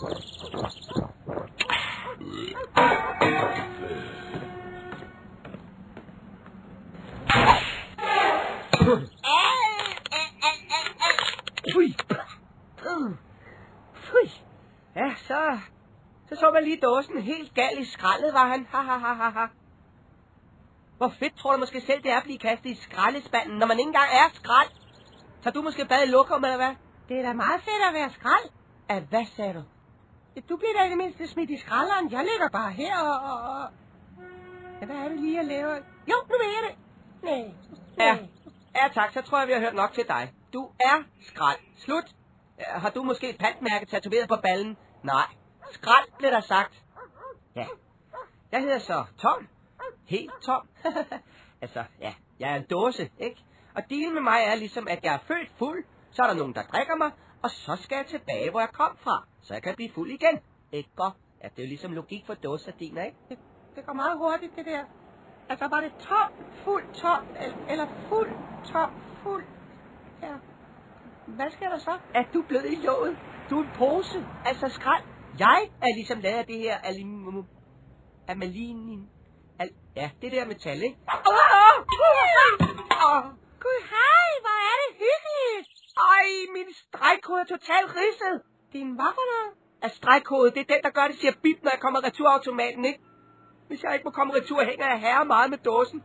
Fui. Fui. Ja, så... Så så man lige dåsen helt gal i skraldet, var han. Ha, ha, ha, ha, ha. Hvor fedt tror du måske selv, det er at blive kastet i skraldespanden, når man ikke engang er skrald? Så du måske bad i lokum, eller hvad? Det er da meget fedt at være skrald. Ja, hvad sagde du? Du bliver da i det mindste smidt i skralderen. Jeg ligger bare her og... og... Ja, hvad er det lige, jeg laver? Jo, nu ved jeg det. Nej. Ja. Ja tak, så tror jeg, vi har hørt nok til dig. Du er skrald. Slut. Har du måske et pantmærke tatoveret på ballen? Nej. Skrald, blev der sagt. Ja. Jeg hedder så Tom. Helt tom. altså, ja, jeg er en dåse, ikke? Og dealen med mig er ligesom, at jeg er født fuld, så er der nogen, der drikker mig, og så skal jeg tilbage, hvor jeg kom fra, så jeg kan blive fuld igen. Ikke godt? Ja, det er jo ligesom logik for dåsardiner, ikke? Det, det går meget hurtigt, det der. Altså, var det tom, fuld, tom, eller, fuld, tom, fuld? Ja. Hvad sker der så? Er du blød i låget? Du er en pose, altså skrald. Jeg er ligesom lavet af det her aluminium. Amalinin. Al ja, det der metal, ikke? Ah Gud, hej, hvor er det hyggeligt. Ej, min stregkode er totalt ridset. Din hvad for noget? At stregkode, det er den, der gør det, siger bip, når jeg kommer returautomaten, ikke? Hvis jeg ikke må komme retur, hænger jeg herre meget med dåsen.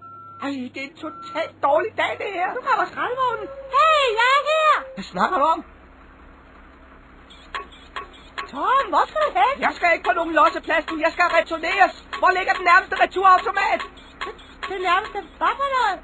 Ej, det er en totalt dårlig dag, det her. Nu kommer skraldvognen. Hey, jeg er her. Hvad snakker du om? Tom, hvor skal du hen? Jeg skal ikke på nogen losseplads nu. Jeg skal returneres. Hvor ligger den nærmeste returautomat? Den nærmeste, hvad for noget?